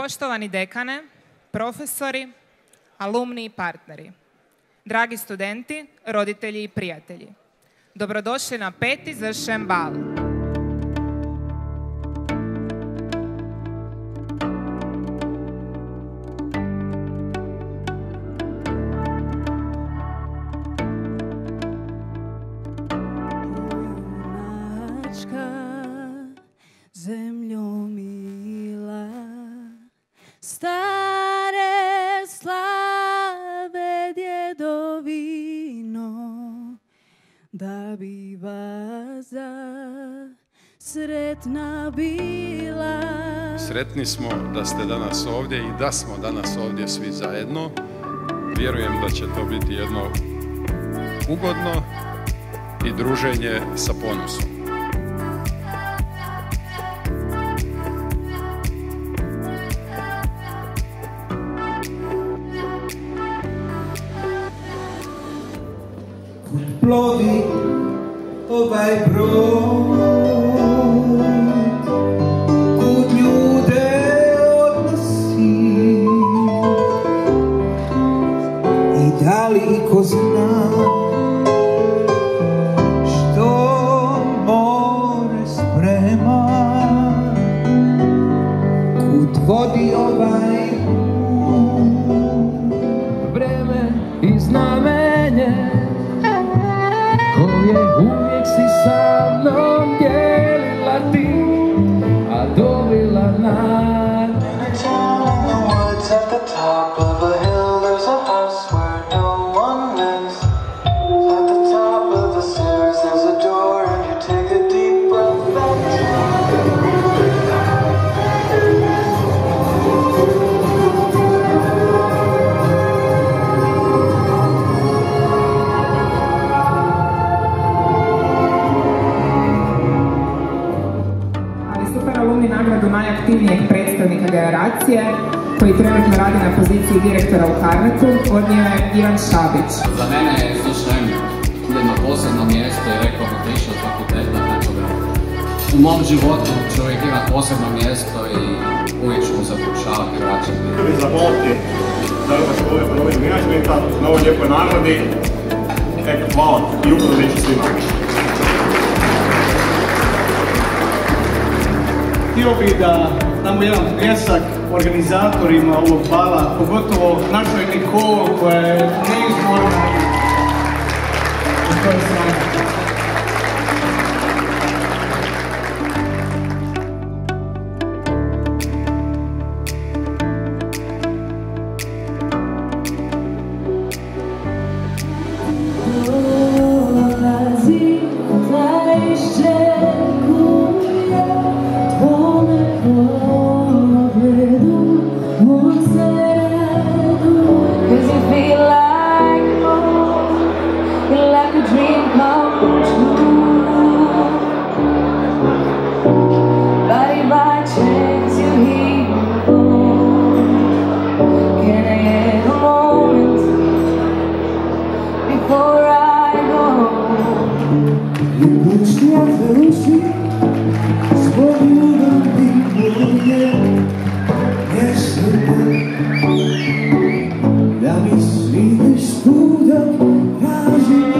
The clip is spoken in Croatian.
Poštovani dekane, profesori, alumni i partneri, dragi studenti, roditelji i prijatelji, dobrodošli na peti zršen bal. Junačka, zemljo mila, stare slave djedovino, da bi vaza sretna bila. Sretni smo da ste danas ovdje i da smo danas ovdje svi zajedno. Vjerujem da će to biti jedno ugodno i druženje sa ponosom. Plovi ovaj brod. Kud ljude odnosi? I da li ko zna što more sprema? Kud vodi ovaj si sa mnom dijelila ti, a dobila nad. Super alumni nagradu najaktivnijeg predstavnika generacije koji trenutno radi na poziciji direktora u Karnetu, odnio je Ivan Šabić. Za mene je slučajem jedno posebno mjesto i rekao bih da išao od fakulteta, tako da u mom životu čovjek ima posebno mjesto i uvijek ću mu se pokušavati vraćati. Htio bih zamoliti Zagrebačku školu ekonomije i menadžmenta na ovoj lijepoj nagradi. Eto, hvala i ugodno večer svima. Htio bih da damo jedan pljesak organizatorima ovog bala, pogotovo našoj Nikol koja je strani. si Zbog ljubavi nije Da mi svidiš kuda Kaži mi